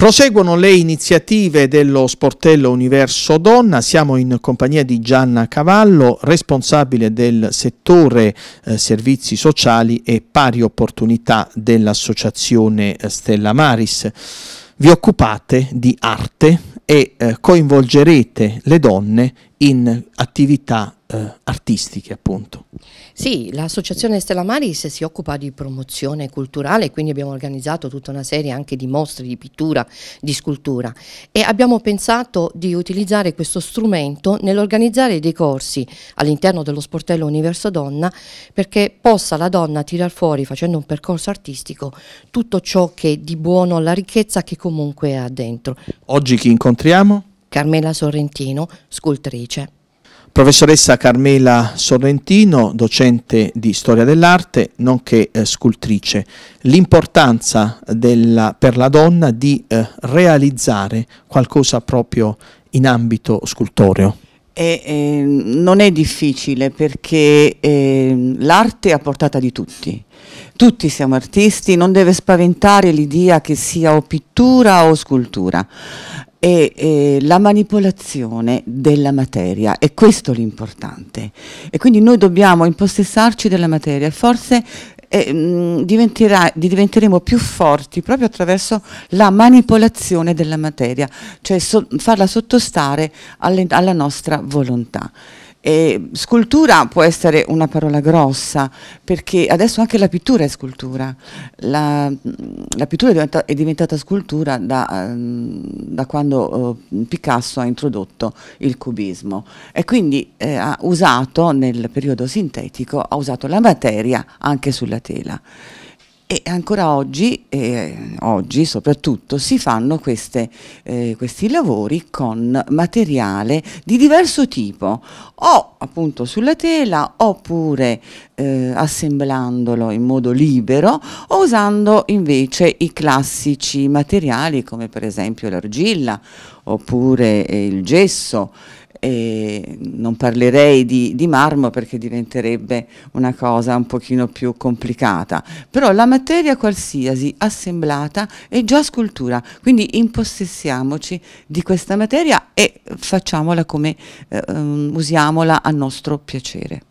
Proseguono le iniziative dello sportello Universo Donna, siamo in compagnia di Gianna Cavallo, responsabile del settore eh, servizi sociali e pari opportunità dell'associazione eh, Stella Maris. Vi occupate di arte e eh, coinvolgerete le donne in attività eh, artistiche appunto. Sì, l'associazione Stella Maris si occupa di promozione culturale, quindi abbiamo organizzato tutta una serie anche di mostre di pittura, di scultura e abbiamo pensato di utilizzare questo strumento nell'organizzare dei corsi all'interno dello sportello Universo Donna perché possa la donna tirar fuori facendo un percorso artistico tutto ciò che di buono, la ricchezza che comunque ha dentro. Oggi chi incontriamo? Carmela Sorrentino, scultrice. Professoressa Carmela Sorrentino, docente di storia dell'arte, nonché eh, scultrice. L'importanza per la donna di eh, realizzare qualcosa proprio in ambito scultoreo. E, eh, non è difficile perché eh, l'arte è a portata di tutti. Tutti siamo artisti, non deve spaventare l'idea che sia o pittura o scultura è eh, la manipolazione della materia, è questo l'importante. E quindi noi dobbiamo impossessarci della materia forse eh, mh, diventeremo più forti proprio attraverso la manipolazione della materia, cioè so farla sottostare alle, alla nostra volontà. E scultura può essere una parola grossa perché adesso anche la pittura è scultura. La, la pittura è diventata, è diventata scultura da, um, da quando uh, Picasso ha introdotto il cubismo e quindi eh, ha usato nel periodo sintetico, ha usato la materia anche sulla tela. E ancora oggi, eh, oggi soprattutto, si fanno queste, eh, questi lavori con materiale di diverso tipo, o appunto sulla tela, oppure eh, assemblandolo in modo libero, o usando invece i classici materiali come per esempio l'argilla, oppure eh, il gesso, e non parlerei di, di, marmo perché diventerebbe una cosa un pochino più complicata, però la materia qualsiasi assemblata è già scultura, quindi impossessiamoci di questa materia e facciamola come eh, um, usiamola nostro piacere.